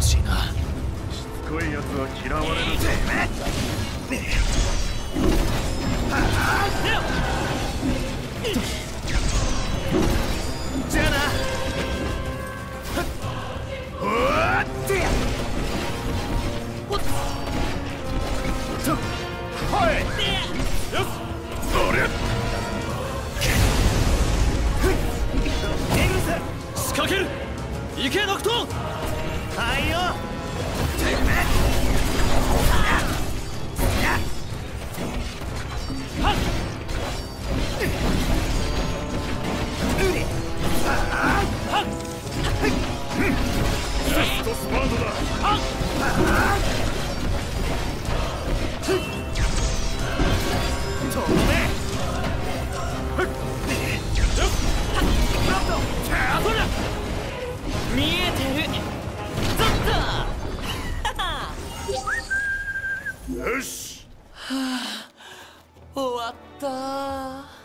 死な。しつこい奴は嫌われるぜじゃあなおってはいよしそりゃエグス仕掛ける行けノクトはいよ。ラストスパートだとどめよし。はあ終わった。